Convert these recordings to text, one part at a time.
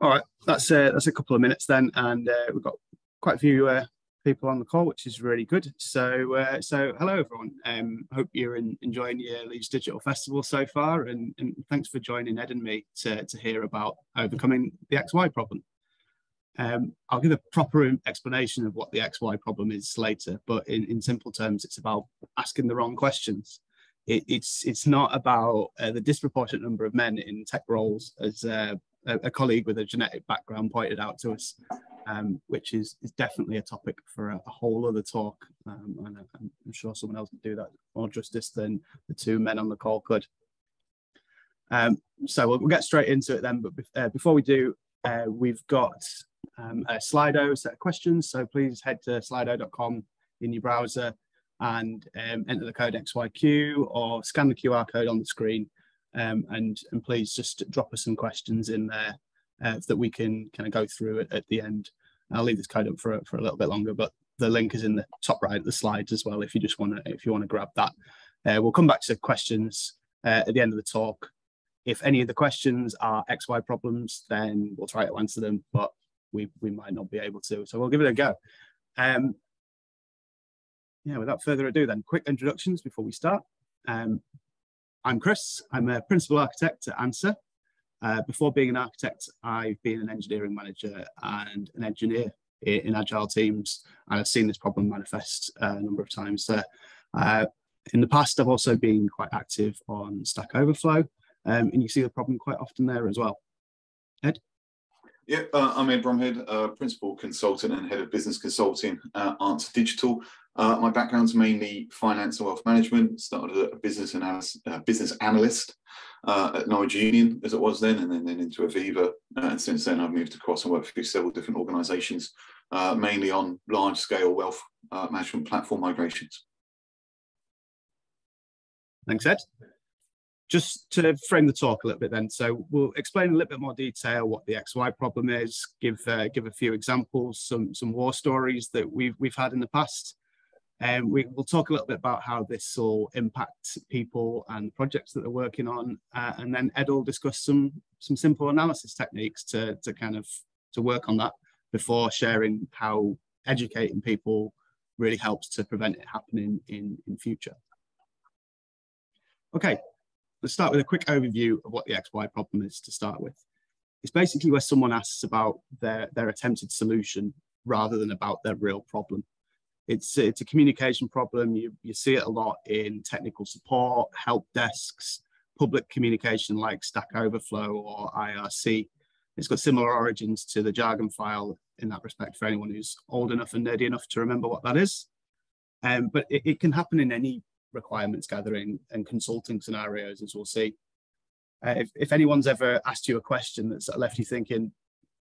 All right, that's uh, that's a couple of minutes then, and uh, we've got quite a few uh, people on the call, which is really good. So, uh, so hello everyone. Um, hope you're in, enjoying your Leeds Digital Festival so far, and, and thanks for joining Ed and me to, to hear about overcoming the XY problem. Um, I'll give a proper explanation of what the XY problem is later, but in, in simple terms, it's about asking the wrong questions. It, it's it's not about uh, the disproportionate number of men in tech roles as uh, a, a, colleague with a genetic background pointed out to us, um, which is, is definitely a topic for a, a whole other talk. Um, and I'm, I'm, sure someone else could do that more justice than the two men on the call could. Um, so we'll, we'll, get straight into it then. But uh, before we do, uh, we've got um, a Slido set of questions. So please head to slido.com in your browser and um, enter the code XYQ or scan the QR code on the screen um, and, and please just drop us some questions in there uh, that we can kind of go through at, at the end. I'll leave this code up for, for a little bit longer, but the link is in the top right of the slides as well if you just want to if you want to grab that. Uh, we'll come back to questions uh, at the end of the talk. If any of the questions are XY problems, then we'll try to answer them, but we, we might not be able to. So we'll give it a go. Um, yeah, without further ado then, quick introductions before we start. Um, I'm Chris. I'm a principal architect at Answer. Uh, before being an architect, I've been an engineering manager and an engineer in, agile teams, and I've seen this problem manifest uh, a number of times. Uh, in the past, I've also been quite active on Stack Overflow, um, and you see the problem quite often there as well. Ed? Yeah, uh, I'm Ed Brumhead, uh, Principal Consultant and Head of Business Consulting at Answer Digital. Uh, my background's mainly finance and wealth management. Started as a business, analyst, uh, business analyst uh, at Norwich Union, as it was then, and then, then into Aviva. Uh, and since then, I've moved across and worked for several different organisations, mainly on large-scale wealth management platform migrations. Thanks, Ed just to frame the talk a little bit then so we'll explain a little bit more detail what the xy problem is give uh, give a few examples some some war stories that we've we've had in the past. And um, we, will talk a little bit about how this will impact people and projects that they're working on uh, and then ed will discuss some some simple analysis techniques to to kind of to work on that before sharing how educating people really helps to prevent it happening in in future. Okay let's start with a quick overview of what the XY problem is to start with. It's basically where someone asks about their, their attempted solution rather than about their real problem. It's, it's a communication problem. You, you see it a lot in technical support, help desks, public communication like Stack Overflow or IRC. It's got similar origins to the jargon file in that respect for anyone who's old enough and nerdy enough to remember what that is. Um, but it, it, can happen in any requirements gathering and consulting scenarios, as we'll see. Uh, if, if anyone's ever asked you a question that's left you thinking,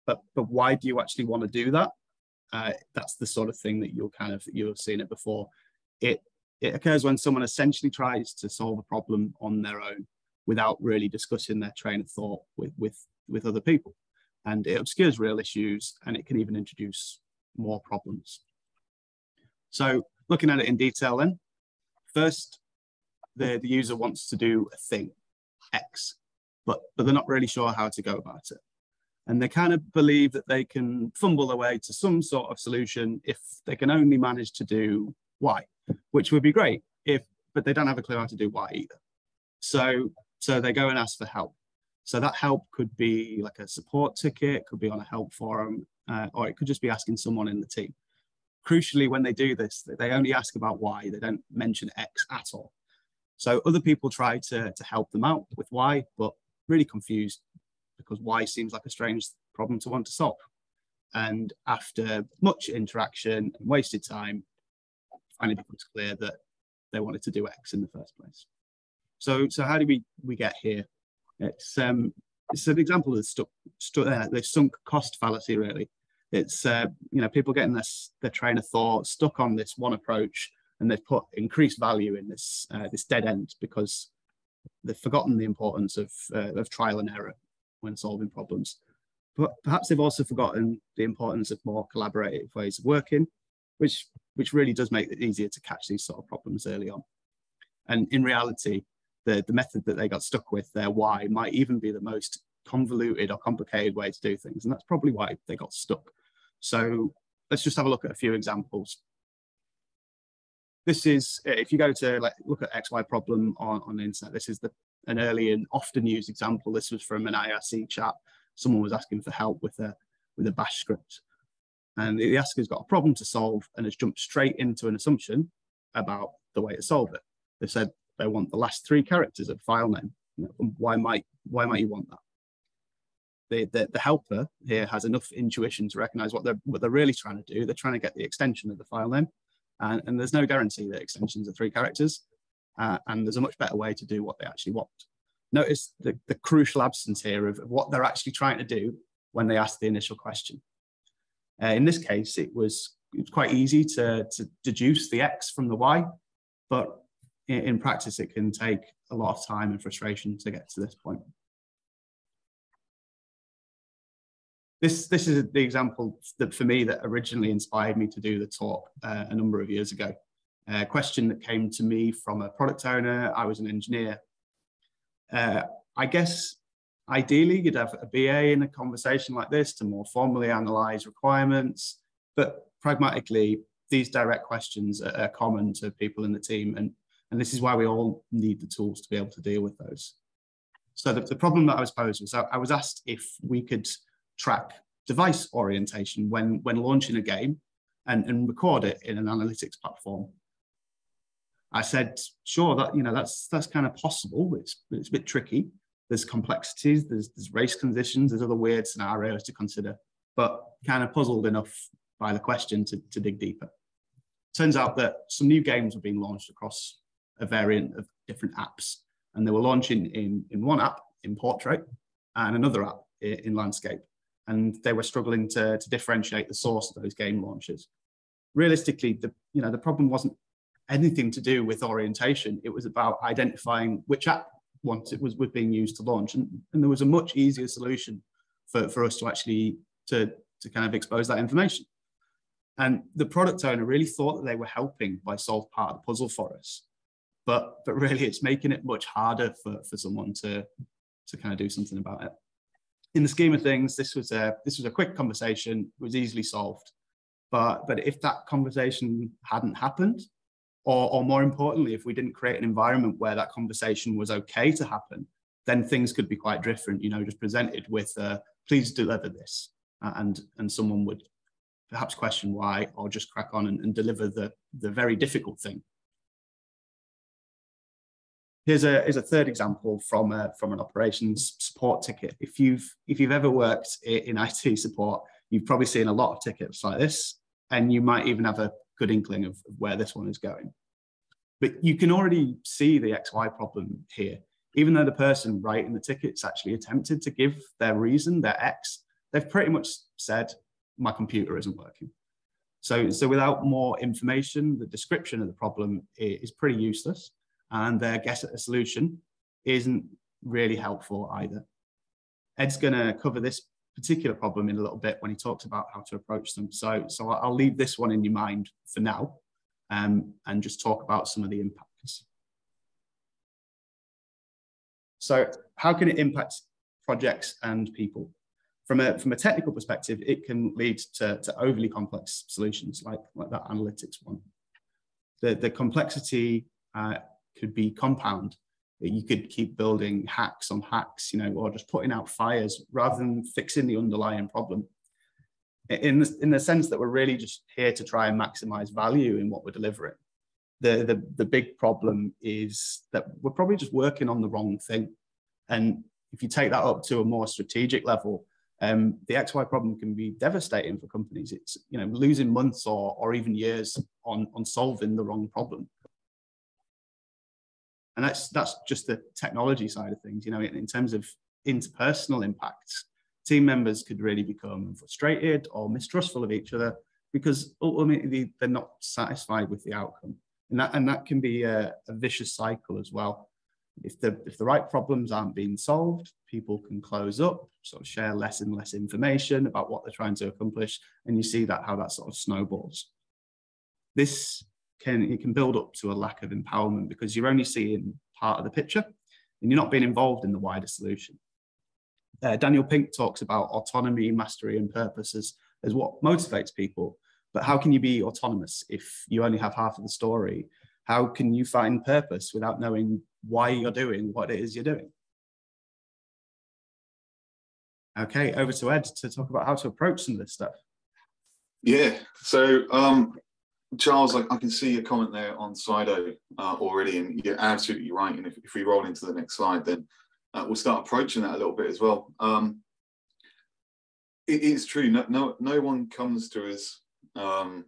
but but why do you actually want to do that? Uh, that's the sort of thing that you'll kind of you've seen it before. It it occurs when someone essentially tries to solve a problem on their own without really discussing their train of thought with with with other people, and it obscures real issues and it can even introduce more problems. So looking at it in detail, then First, the, the user wants to do a thing, X, but, but they're not really sure how to go about it. And they kind of believe that they can fumble their way to some sort of solution if they can only manage to do Y, which would be great if, but they don't have a clue how to do Y either. So, so they go and ask for help. So that help could be like a support ticket, could be on a help forum, uh, or it could just be asking someone in the team crucially, when they do this, they only ask about Y, they don't mention X at all. So other people try to, to help them out with Y, but really confused because Y seems like a strange problem to want to solve. And after much interaction and wasted time, finally becomes clear that they wanted to do X in the first place. So, so how do we, we get here? It's, um, it's an example of the, stuck, stu uh, the sunk cost fallacy, really it's uh, you know people getting this their train of thought stuck on this one approach and they've put increased value in this uh, this dead end because they've forgotten the importance of uh, of trial and error when solving problems but perhaps they've also forgotten the importance of more collaborative ways of working which which really does make it easier to catch these sort of problems early on and in reality the the method that they got stuck with their Y might even be the most convoluted or complicated way to do things. And that's probably why they got stuck. So let's just have a look at a few examples. This is, uh, if you go to like look at XY problem on, on the internet, this is the, an early and often used example. This was from an IRC chat. Someone was asking for help with a, with a bash script. And the asker's got a problem to solve and has jumped straight into an assumption about the way to solve it. They said they want the last three characters of file name. Why might why might you want that? The, the, the helper here has enough intuition to recognize what they're what they're really trying to do. They're trying to get the extension of the file name, and, and there's no guarantee that extensions are three characters. Uh, and there's a much better way to do what they actually want. Notice the, the crucial absence here of, of what they're actually trying to do when they ask the initial question. Uh, in this case, it was, it was quite easy to, to deduce the X from the Y, but in, in practice, it can take a lot of time and frustration to get to this point. This, this is the example that for me that originally inspired me to do the talk uh, a number of years ago. A question that came to me from a product owner. I was an engineer. Uh, I guess ideally you'd have a BA in a conversation like this to more formally analyze requirements, but pragmatically, these direct questions are, are common to people in the team. And and this is why we all need the tools to be able to deal with those. So the, the problem that I was posed was I, I was asked if we could track device orientation when, when launching a game and, and record it in an analytics platform. I said, sure, that you know that's that's kind of possible. It's it's a bit tricky. There's complexities, there's, there's race conditions, there's other weird scenarios to consider, but kind of puzzled enough by the question to, to dig deeper. Turns out that some new games were being launched across a variant of different apps. And they were launching in, in one app in portrait and another app in landscape. And they were struggling to, to differentiate the source of those game launches. Realistically, the, you know, the problem wasn't anything to do with orientation. It was about identifying which app once it was, was being used to launch. And, and there was a much easier solution for, for us to actually to, to kind of expose that information. And the product owner really thought that they were helping by solve part of the puzzle for us but but really it's making it much harder for, for someone to to kind of do something about it in the scheme of things this was a this was a quick conversation it was easily solved. But but if that conversation hadn't happened or or more importantly if we didn't create an environment where that conversation was okay to happen then things could be quite different you know just presented with please deliver this and and someone would perhaps question why or just crack on and, and deliver the the very difficult thing Here's a, here's a third example from, a, from an operations support ticket. If you've, if you've ever worked in IT support, you've probably seen a lot of tickets like this, and you might even have a good inkling of, where this one is going. But you can already see the XY problem here. Even though the person writing the tickets actually attempted to give their reason, their X, they've pretty much said, my computer isn't working. So, so without more information, the description of the problem is pretty useless and their guess at a solution isn't really helpful either. Ed's going to cover this particular problem in a little bit when he talks about how to approach them. So, so I'll leave this one in your mind for now um, and just talk about some of the impacts. So how can it impact projects and people? From a, from a technical perspective, it can lead to, to overly complex solutions like, like that analytics one. The, the complexity uh, could be compound. You could keep building hacks on hacks, you know, or just putting out fires rather than fixing the underlying problem. In the, in the sense that we're really just here to try and maximize value in what we're delivering. The, the, the big problem is that we're probably just working on the wrong thing. And if you take that up to a more strategic level, um, the XY problem can be devastating for companies. It's you know losing months or, or even years on, on solving the wrong problem and that's that's just the technology side of things you know in, in terms of interpersonal impacts team members could really become frustrated or mistrustful of each other because ultimately they're not satisfied with the outcome. And that and that can be a, a vicious cycle as well. If the if the right problems aren't being solved people can close up sort of share less and less information about what they're trying to accomplish and you see that how that sort of snowballs. This can it can build up to a lack of empowerment because you're only seeing part of the picture and you're not being involved in the wider solution. uh, Daniel Pink talks about autonomy, mastery, and purpose as, as what motivates people. But how can you be autonomous if you only have half of the story? How can you find purpose without knowing why you're doing what it is you're doing? Okay, over to Ed to talk about how to approach some of this stuff. Yeah, so um, Charles, I, I, can see your comment there on Slido uh, already, and you're absolutely right. And if, if, we roll into the next slide, then uh, we'll start approaching that a little bit as well. Um, it is true. No, no, no one comes to us. Um,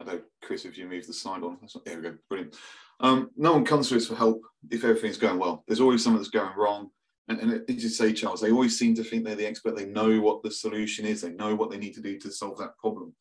I don't Chris, if you move the slide on, there we go, brilliant. Um, no one comes to us for help if everything's going well. There's always something that's going wrong. And, and as you say, Charles, they always seem to think they're the expert. They know what the solution is. They know what they need to do to solve that problem.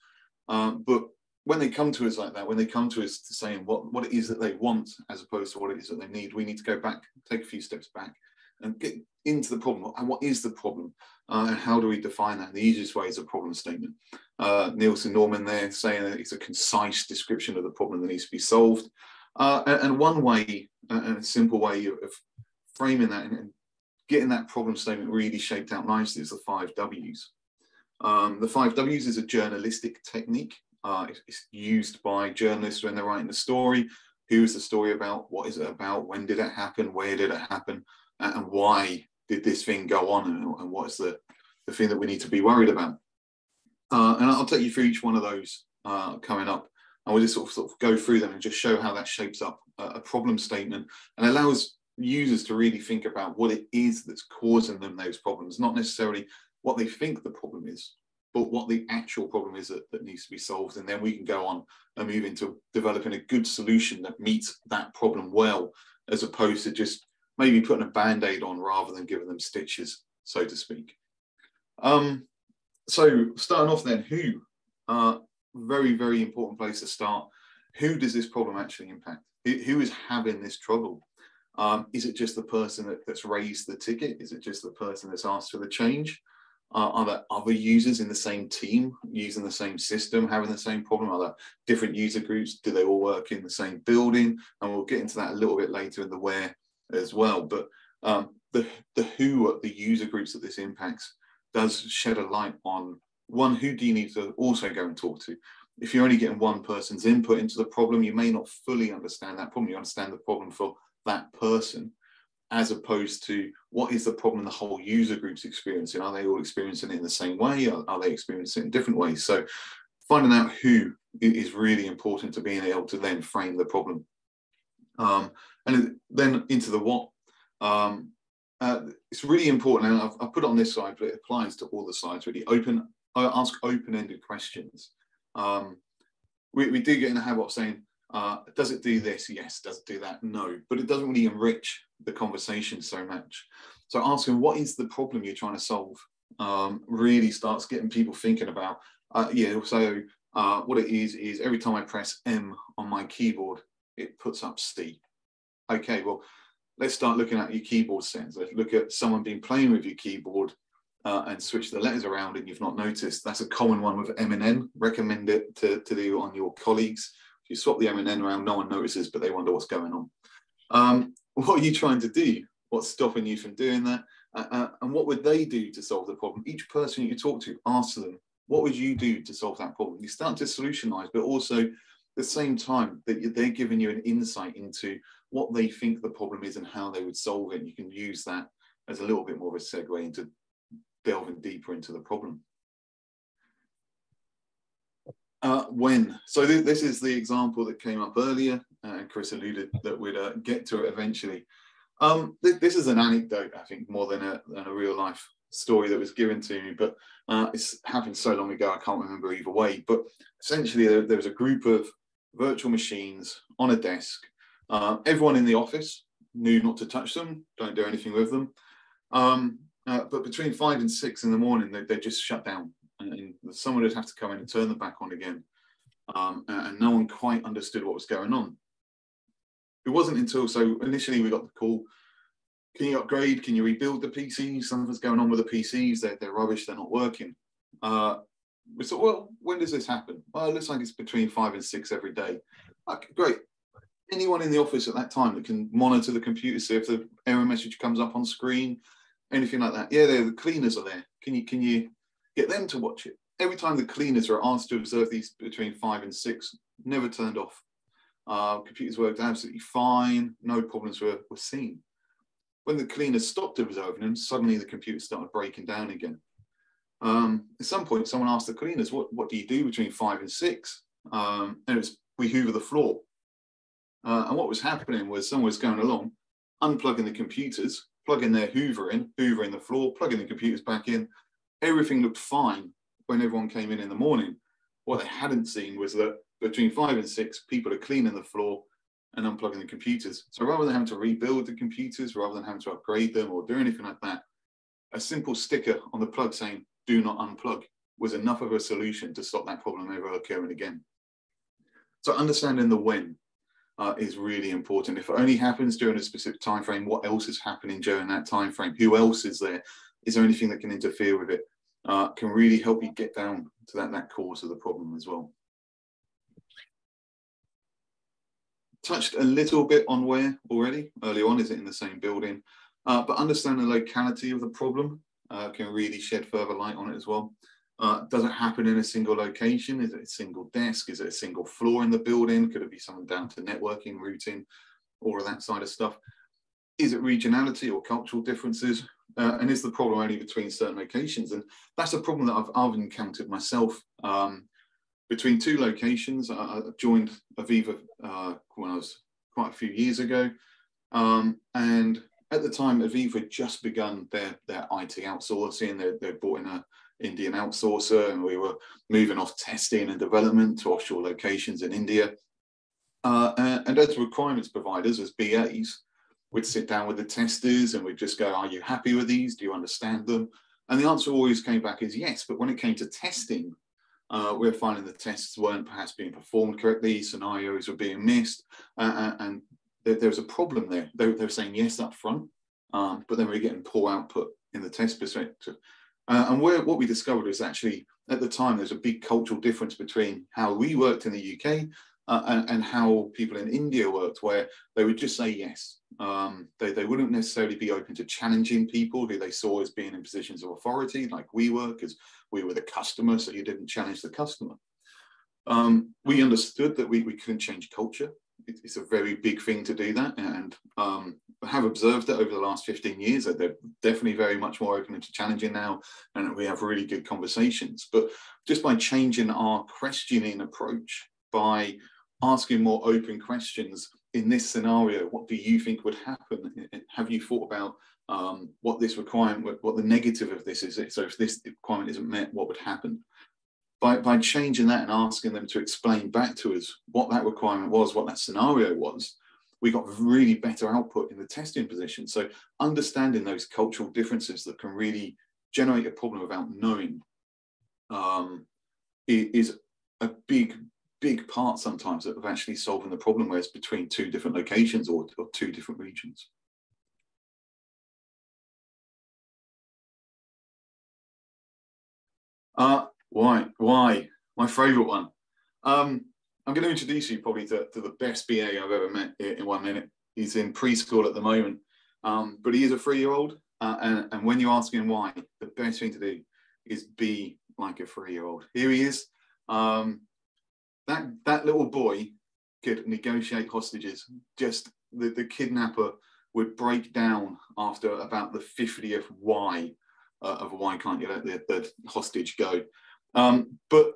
Um, but when they come to us like that, when they come to us to saying what, what it is that they want as opposed to what it is that they need, we need to go back, take a few steps back and get into the problem. And what is the problem? Uh, and how do we define that? The easiest way is a problem statement. Uh, Nielsen Norman there saying that it's a concise description of the problem that needs to be solved. Uh, and, and, one way, and a simple way of, of framing that and, and, getting that problem statement really shaped out nicely is the five W's. Um, the five W's is a journalistic technique. Uh, it's, used by journalists when they're writing the story. Who is the story about? What is it about? When did it happen? Where did it happen? And why did this thing go on? And, what is the, the thing that we need to be worried about? Uh, and I'll take you through each one of those uh, coming up. And we'll just sort of, sort of go through them and just show how that shapes up a problem statement and allows users to really think about what it is that's causing them those problems, not necessarily what they think the problem is, but what the actual problem is that, that needs to be solved. And then we can go on and move into developing a good solution that meets that problem well, as opposed to just maybe putting a band-aid on rather than giving them stitches, so to speak. Um, so starting off then, who? Uh, very, very important place to start. Who does this problem actually impact? who, who is having this trouble? Um, is it just the person that, that's raised the ticket? Is it just the person that's asked for the change? Uh, are there other users in the same team using the same system, having the same problem? Are there different user groups? Do they all work in the same building? And we'll get into that a little bit later in the where as well. But um, the, the who, the user groups that this impacts, does shed a light on one, who do you need to also go and talk to? If you're only getting one person's input into the problem, you may not fully understand that problem. You understand the problem for that person as opposed to what is the problem the whole user group's experiencing? Are they all experiencing it in the same way? Are, are they experiencing it in different ways? So finding out who is really important to being able to then frame the problem. Um, and then into the what. Um, uh, it's really important, and I've, I've, put it on this slide, but it applies to all the slides really. Open, ask open-ended questions. Um, we, we do get in the habit of saying, uh, does it do this? Yes. Does it do that? No. But it doesn't really enrich the conversation so much. So asking what is the problem you're trying to solve um, really starts getting people thinking about, uh, yeah, so uh, what it is, is every time I press M on my keyboard, it puts up C. Okay, well, let's start looking at your keyboard settings. Let's look at someone being playing with your keyboard uh, and switch the letters around and you've not noticed. That's a common one with M and N. Recommend it to, to do on your colleagues you swap the M and N around, no one notices, but they wonder what's going on. Um, what are you trying to do? What's stopping you from doing that? Uh, uh, and what would they do to solve the problem? Each person you talk to, ask them, what would you do to solve that problem? You start to solutionize, but also at the same time that they're giving you an insight into what they think the problem is and how they would solve it. And you can use that as a little bit more of a segue into delving deeper into the problem. Uh, when? So th this is the example that came up earlier, uh, and Chris alluded that we'd uh, get to it eventually. Um, th this is an anecdote, I think, more than a, than a real life story that was given to me, but uh, it's happened so long ago, I can't remember either way. But essentially, there, there was a group of virtual machines on a desk. Uh, everyone in the office knew not to touch them, don't do anything with them. Um, uh, but between five and six in the morning, they, they just shut down and someone would have to come in and turn them back on again. Um, and no one quite understood what was going on. It wasn't until, so initially we got the call, can you upgrade? Can you rebuild the PCs? Something's going on with the PCs. They're, they're rubbish. They're not working. Uh, we thought, well, when does this happen? Well, it looks like it's between five and six every day. Okay, great. Anyone in the office at that time that can monitor the computer, see if the error message comes up on screen, anything like that. Yeah, the cleaners are there. Can you can you get them to watch it? Every time the cleaners are asked to observe these between five and six, never turned off. Uh, computers worked absolutely fine. No problems were, were seen. When the cleaners stopped observing them, suddenly the computer started breaking down again. Um, at some point, someone asked the cleaners, what, what do you do between five and six? Um, and it was, we hoover the floor. Uh, and what was happening was someone was going along, unplugging the computers, plugging their hoover in, hoovering the floor, plugging the computers back in. Everything looked fine when everyone came in in the morning. What they hadn't seen was that between five and six, people are cleaning the floor and unplugging the computers. So rather than having to rebuild the computers, rather than having to upgrade them or do anything like that, a simple sticker on the plug saying, do not unplug was enough of a solution to stop that problem ever occurring again. So understanding the when uh, is really important. If it only happens during a specific time frame, what else is happening during that time frame? Who else is there? Is there anything that can interfere with it? Uh, can really help you get down to that, that cause of the problem as well. Touched a little bit on where already early on, is it in the same building? Uh, but understanding the locality of the problem uh, can really shed further light on it as well. Uh, does it happen in a single location? Is it a single desk? Is it a single floor in the building? Could it be something down to networking, routing, all of that side of stuff? Is it regionality or cultural differences? Uh, and is the problem only between certain locations? And that's a problem that I've, I've encountered myself. Um, between two locations, I, I joined Aviva uh, when I was quite a few years ago. Um, and at the time, Aviva had just begun their, their IT outsourcing. They, they brought in a Indian outsourcer, and we were moving off testing and development to offshore locations in India. Uh, and as requirements providers, as BAs, we'd sit down with the testers and we'd just go, Are you happy with these? Do you understand them? And the answer always came back is yes. But when it came to testing, uh, we are finding the tests weren't perhaps being performed correctly, scenarios were being missed, uh, and there, there, was a problem there. They, they, were saying yes up front, um, but then we are getting poor output in the test perspective. Uh, and where, what we discovered was actually at the time there's a big cultural difference between how we worked in the UK uh, and, and, how people in India worked, where they would just say yes. Um, they, they wouldn't necessarily be open to challenging people who they saw as being in positions of authority, like we were, because we were the customer, so you didn't challenge the customer. Um, we understood that we, we couldn't change culture it's a very big thing to do that and um, have observed it over the last 15 years that they're definitely very much more open to challenging now and we have really good conversations but just by changing our questioning approach by asking more open questions in this scenario. What do you think would happen? Have you thought about um, what this requirement what the negative of this is? So if this requirement isn't met what would happen? By, by changing that and asking them to explain back to us what that requirement was, what that scenario was, we got really better output in the testing position. So understanding those cultural differences that can really generate a problem without knowing um, is a big, big part sometimes of actually solving the problem where it's between two different locations or, or two different regions. Uh, why? Why? My favourite one. Um, I'm going to introduce you probably to, to, the best BA I've ever met in one minute. He's in preschool at the moment, um, but he is a three-year-old. Uh, and, and, when you ask him why, the best thing to do is be like a three-year-old. Here he is. Um, that that little boy could negotiate hostages. Just the, the kidnapper would break down after about the 50th why uh, of why can't you let the, the hostage go. Um, but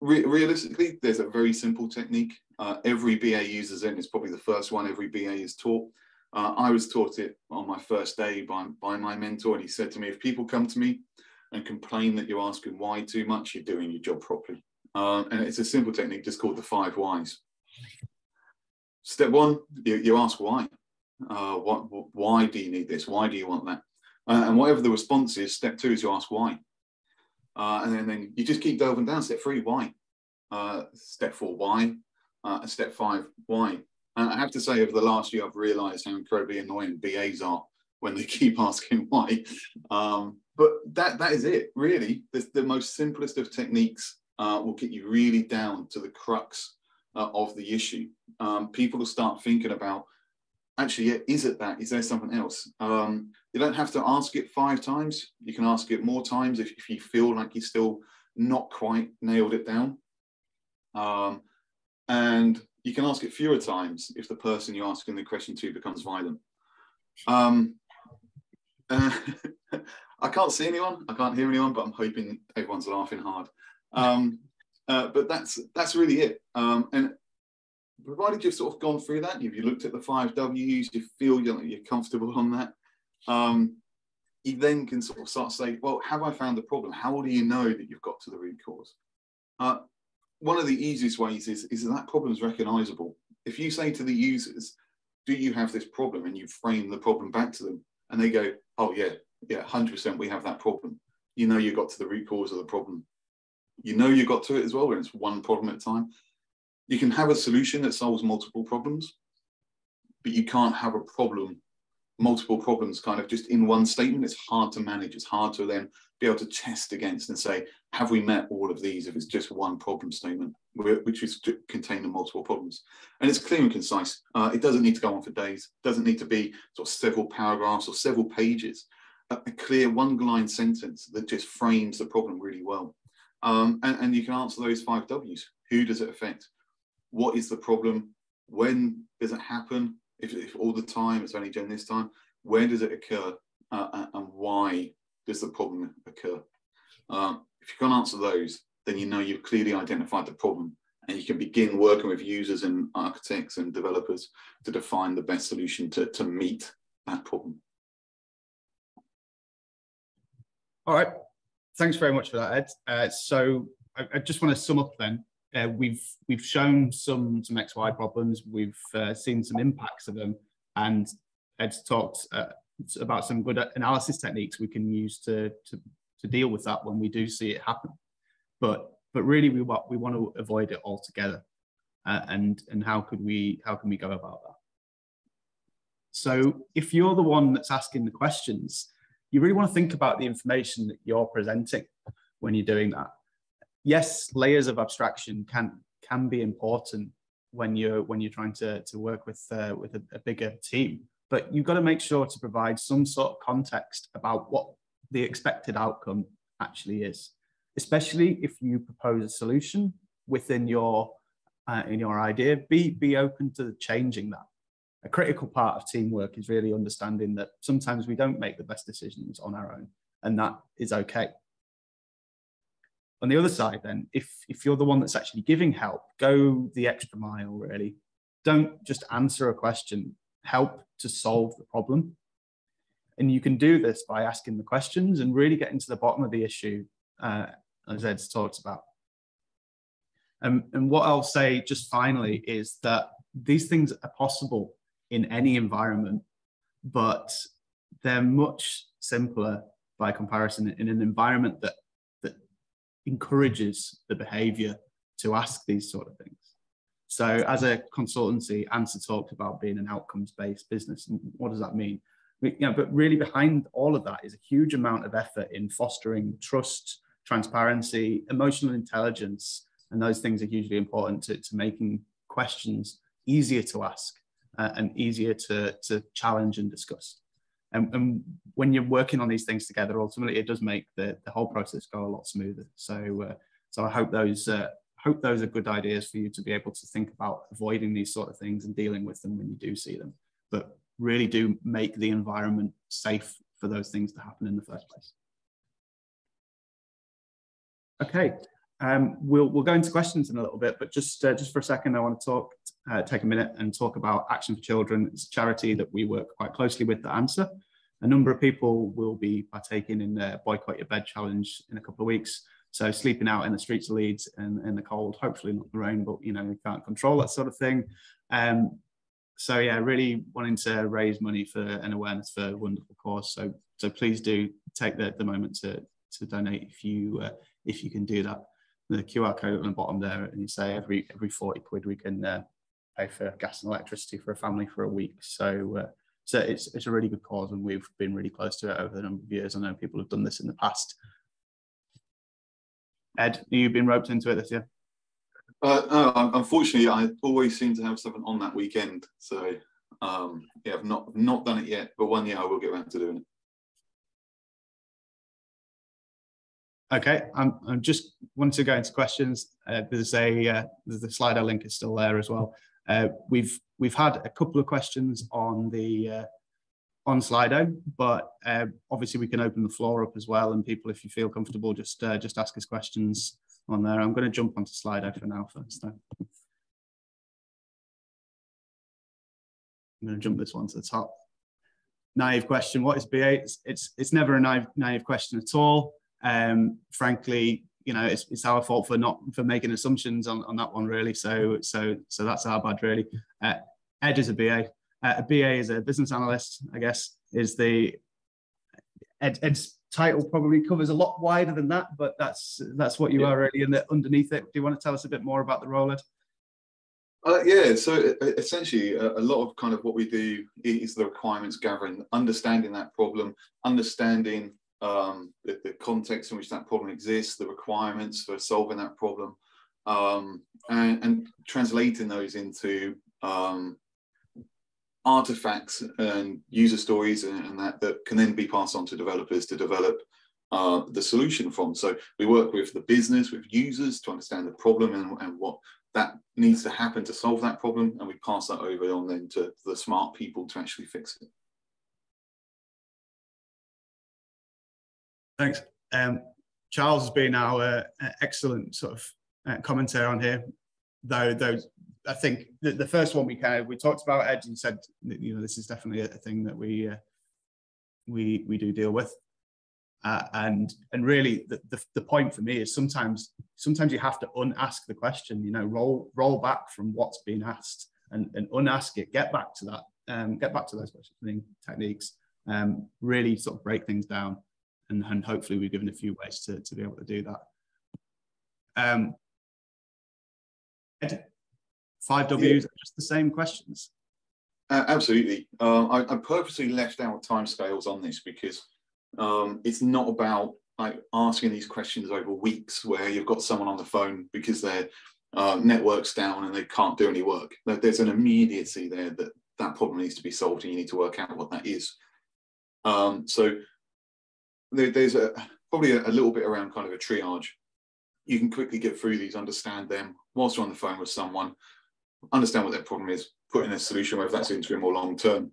re realistically, there's a very simple technique. Uh, every BA uses it. It's probably the first one every BA is taught. Uh, I was taught it on my first day by, by my mentor, and he said to me, if people come to me and complain that you're asking why too much, you're doing your job properly. Uh, and it's a simple technique just called the five whys. Step one, you, you ask why. Uh, what, why do you need this? Why do you want that? Uh, and whatever the response is, step two is you ask why. Uh, and then, then you just keep delving down. Step three, why? Uh, step four, why? Uh, and step five, why? And I have to say, over the last year, I've realised how incredibly annoying BAs are when they keep asking why. Um, but that that is it, really. The, the most simplest of techniques uh, will get you really down to the crux uh, of the issue. Um, people will start thinking about actually, yeah, is it that? Is there something else? Um, You don't have to ask it five times. You can ask it more times if, if you feel like you still not quite nailed it down. Um, and you can ask it fewer times if the person you're asking the question to becomes violent. Um, uh, I can't see anyone, I can't hear anyone, but I'm hoping everyone's laughing hard. Um, uh, but that's that's really it. Um, and provided you've sort of gone through that, you've you looked at the five W's, you feel you're, you're comfortable on that, um, you then can sort of start to say, well, have I found the problem? How do you know that you've got to the root cause? Uh, one of the easiest ways is, is that, that problem is recognizable. If you say to the users, do you have this problem? And you frame the problem back to them and they go, oh yeah, yeah, 100% we have that problem. You know you got to the root cause of the problem. You know you got to it as well when it's one problem at a time. You can have a solution that solves multiple problems, but you can't have a problem multiple problems kind of just in one statement, it's hard to manage. It's hard to then be able to test against and say, have we met all of these if it's just one problem statement, which is contained in multiple problems. And it's clear and concise. Uh, it doesn't need to go on for days. It doesn't need to be sort of several paragraphs or several pages. A clear one line sentence that just frames the problem really well. Um, and, and you can answer those five W's. Who does it affect? What is the problem? When does it happen? if, if all the time it's only during this time, where does it occur uh, and why does the problem occur? Um, if you can't answer those, then you know you've clearly identified the problem and you can begin working with users and architects and developers to define the best solution to, to meet that problem. All right. Thanks very much for that, Ed. Uh, so I, I, just want to sum up then uh, we've we've shown some some XY problems. We've uh, seen some impacts of them, and Ed's talked uh, about some good analysis techniques we can use to, to to deal with that when we do see it happen. But but really, we want we want to avoid it altogether. Uh, and and how could we how can we go about that? So if you're the one that's asking the questions, you really want to think about the information that you're presenting when you're doing that yes, layers of abstraction can can be important when you're when you're trying to to work with uh, with a, a bigger team. But you've got to make sure to provide some sort of context about what the expected outcome actually is, especially if you propose a solution within your uh, in your idea. Be be open to changing that. A critical part of teamwork is really understanding that sometimes we don't make the best decisions on our own, and that is okay on the other side, then, if if you're the one that's actually giving help, go the extra mile. Really, don't just answer a question. Help to solve the problem, and you can do this by asking the questions and really getting to the bottom of the issue, uh, as Ed's talked about. Um, and what I'll say just finally is that these things are possible in any environment, but they're much simpler by comparison in an environment that that encourages the behavior to ask these sort of things. So as a consultancy, Answer talked about being an outcomes-based business. And what does that mean? You know, but really behind all of that is a huge amount of effort in fostering trust, transparency, emotional intelligence, and those things are hugely important to, to making questions easier to ask uh, and easier to, to challenge and discuss. And, and, when you're working on these things together, ultimately it does make the, the whole process go a lot smoother. So, uh, so I hope those uh, hope those are good ideas for you to be able to think about avoiding these sort of things and dealing with them when you do see them. But really do make the environment safe for those things to happen in the first place. Okay, um, we'll we'll go into questions in a little bit, but just uh, just for a second, I want to talk, uh, take a minute and talk about Action for Children. It's a charity that we work quite closely with the Answer. A number of people will be partaking in the Boycott Your Bed Challenge in a couple of weeks. So sleeping out in the streets of Leeds in, in the cold, hopefully not the rain, but you know we can't control that sort of thing. Um, so yeah, really wanting to raise money for an awareness for a wonderful cause. So so please do take the, the moment to to donate if you uh, if you can do that the QR code on the bottom there, and you say every every forty quid we can uh, pay for gas and electricity for a family for a week. So uh, so it's it's a really good cause, and we've been really close to it over the number of years. I know people have done this in the past. Ed, you've been roped into it this year. Uh, no, unfortunately, I always seem to have something on that weekend. So um, yeah, I've not not done it yet, but one year I will get around to doing it. Okay, I'm, I'm just want to go into questions. Uh, there's a uh, the Slido link is still there as well. Uh, we've we've had a couple of questions on the uh, on Slido, but uh, obviously we can open the floor up as well. And people, if you feel comfortable, just uh, just ask us questions on there. I'm going to jump onto Slido for now first. Though. I'm going to jump this one to the top. Naive question: What is BA? It's it's, it's never a naive, naive question at all. Um, frankly, you know, it's, it's our fault for not for making assumptions on, on that one really. So so so that's our bad really. Uh, Ed is a BA. Uh, a BA is a business analyst, I guess, is the Ed, Ed's title probably covers a lot wider than that, but that's that's what you yeah. are really in the underneath it. Do you want to tell us a bit more about the role, Ed? Uh, yeah, so essentially, a, a, lot of kind of what we do is the requirements gathering, understanding that problem, understanding um, the, the, context in which that problem exists, the requirements for solving that problem, um, and, and, translating those into um, artifacts and user stories and, and, that that can then be passed on to developers to develop uh, the solution from. So we work with the business, with users to understand the problem and, and what that needs to happen to solve that problem, and we pass that over on then to the smart people to actually fix it. Thanks. Um, Charles has been our uh, excellent sort of uh, commentator on here, though. Though I think the, the, first one we kind of we talked about Ed and said you know this is definitely a thing that we uh, we we do deal with, uh, and and really the, the, the point for me is sometimes sometimes you have to unask the question. You know, roll roll back from what's being asked and and unask it. Get back to that. Um, get back to those questioning techniques. Um, really sort of break things down and, and hopefully we've given a few ways to, to be able to do that. Um, five Ws, yeah. just the same questions. Uh, absolutely. Um, I, I, purposely left out timescales on this because um, it's not about like asking these questions over weeks where you've got someone on the phone because their uh, network's down and they can't do any work. There's an immediacy there that that problem needs to be solved and you need to work out what that is. Um, so there, there's a probably a, a, little bit around kind of a triage. You can quickly get through these, understand them whilst you're on the phone with someone, understand what their problem is, put in a solution, whether that's interim or long term.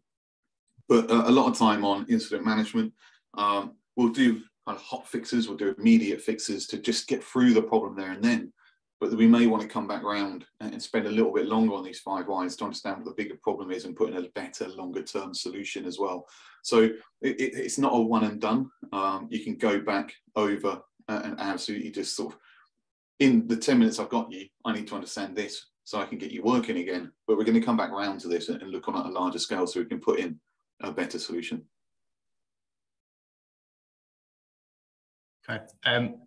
But uh, a lot of time on incident management, um, we'll do kind of hot fixes, we'll do immediate fixes to just get through the problem there and then but we may want to come back around and spend a little bit longer on these five whys to understand what the bigger problem is and put in a better longer term solution as well. So it, it's not a one and done. Um, you can go back over and absolutely just sort of in the 10 minutes i've got you i need to understand this so i can get you working again. But we're going to come back around to this and look on a larger scale so we can put in a better solution. Okay um,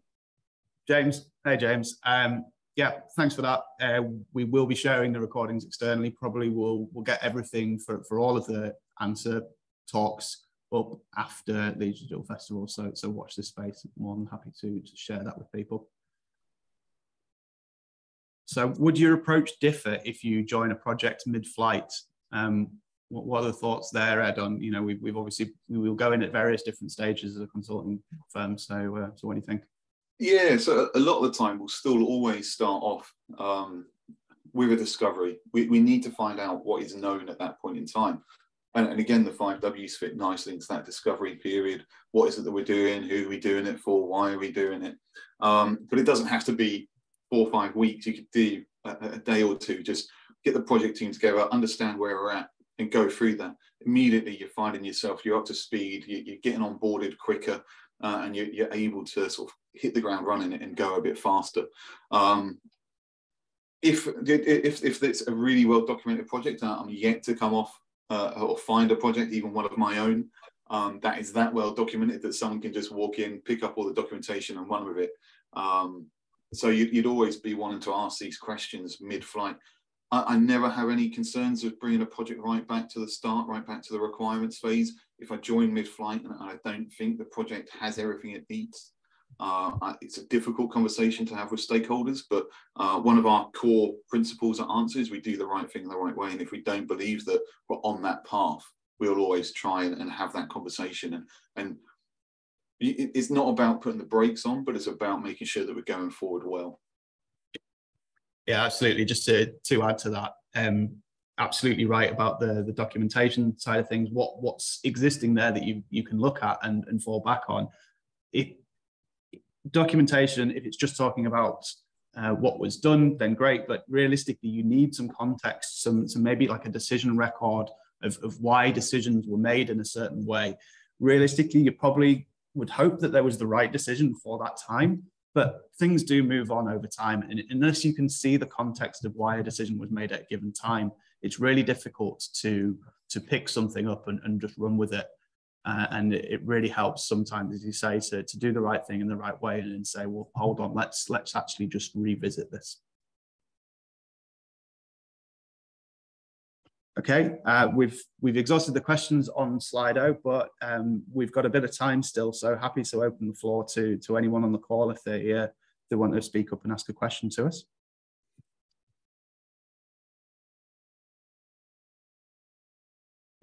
james hey james um, yeah, thanks for that. Uh, we will be sharing the recordings externally. Probably we'll we'll get everything for, for all of the answer talks up after the Digital Festival. So so watch this space. I'm more than happy to, to share that with people. So would your approach differ if you join a project mid-flight? Um, what, what, are the thoughts there, Ed? On you know we've, we've obviously we will go in at various different stages as a consulting firm. So uh, so what do you think? Yeah, so a lot of the time we'll still always start off um, with a discovery. We, we need to find out what is known at that point in time. And, and, again, the five W's fit nicely into that discovery period. What is it that we're doing? Who are we doing it for? Why are we doing it? Um, but it doesn't have to be four or five weeks. You could do a, a day or two, just get the project team together, understand where we're at, and go through that. Immediately, you're finding yourself, you're up to speed, you're getting onboarded quicker, uh, and you're, you're, able to sort of hit the ground running and go a bit faster. Um, if, if, if it's a really well documented project, I'm yet to come off uh, or find a project, even one of my own, um, that is that well documented that someone can just walk in, pick up all the documentation and run with it. Um, so you, would always be wanting to ask these questions mid-flight. I, I, never have any concerns of bringing a project right back to the start, right back to the requirements phase. If I join mid-flight and I don't think the project has everything it needs, uh, it's a difficult conversation to have with stakeholders, but uh, one of our core principles at Answer is we do the right thing in the right way. And if we don't believe that we're on that path, we'll always try and, and have that conversation. And, and it's not about putting the brakes on, but it's about making sure that we're going forward well. Yeah, absolutely. Just to to add to that, um, absolutely right about the the documentation side of things. What what's existing there that you you can look at and and fall back on. It documentation, if it's just talking about uh, what was done, then great. But realistically, you need some context, some, some maybe like a decision record of, of why decisions were made in a certain way. Realistically, you probably would hope that there was the right decision for that time, but things do move on over time. And unless you can see the context of why a decision was made at a given time, it's really difficult to, to pick something up and, and just run with it. Uh, and it, really helps sometimes, as you say, to, to do the right thing in the right way and, and say, well, hold on, let's let's actually just revisit this. Okay, uh, we've we've exhausted the questions on Slido, but um, we've got a bit of time still, so happy to open the floor to to anyone on the call if they uh, they want to speak up and ask a question to us.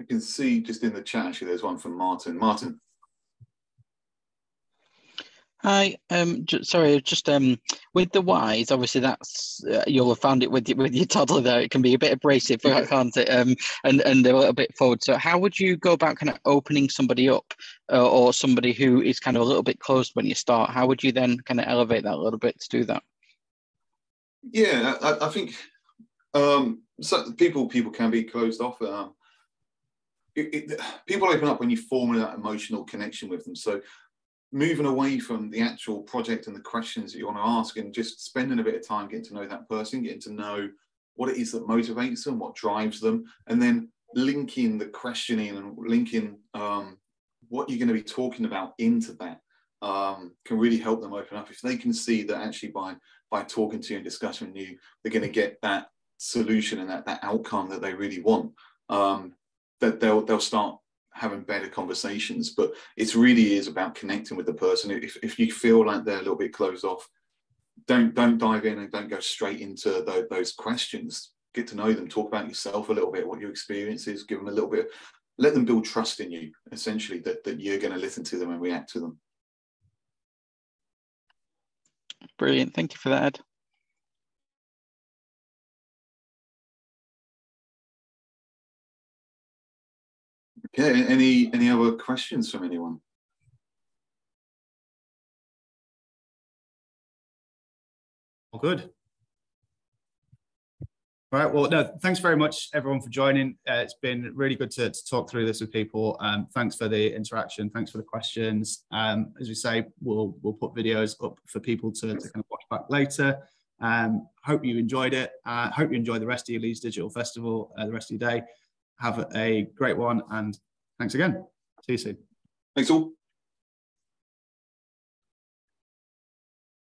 I can see just in the chat actually there's one from Martin. Martin. Hi, um, sorry, just um, with the whys, obviously that's uh, you'll have found it with with your toddler there. It can be a bit abrasive, can't it? Um, and and a little bit forward. So, how would you go about kind of opening somebody up, uh, or somebody who is kind of a little bit closed when you start? How would you then kind of elevate that a little bit to do that? Yeah, I, I think um, so people people can be closed off. Um, it, it, people open up when you form that emotional connection with them. So moving away from the actual project and the questions that you want to ask and just spending a bit of time getting to know that person, getting to know what it is that motivates them, what drives them, and then linking the questioning and linking um, what you're going to be talking about into that um, can really help them open up. If they can see that actually by by talking to you and discussing you, they're going to get that solution and that, that outcome that they really want, um, that they'll they'll start having better conversations. But it really is about connecting with the person. If, if you feel like they're a little bit closed off, don't don't dive in and don't go straight into the, those questions. Get to know them. Talk about yourself a little bit, what your experience is. Give them a little bit. Let them build trust in you. Essentially, that that you're going to listen to them and react to them. Brilliant. Thank you for that, Ed. Okay, any any other questions from anyone? All good. All right. Well, no, thanks very much, everyone, for joining. Uh, it's been really good to, to, talk through this with people. Um, thanks for the interaction. Thanks for the questions. Um, as we say, we'll we'll put videos up for people to, to kind of watch back later. Um, hope you enjoyed it. Uh, hope you enjoy the rest of your Leeds Digital Festival, uh, the rest of your day. Have a great one and thanks again. See you soon. Thanks all.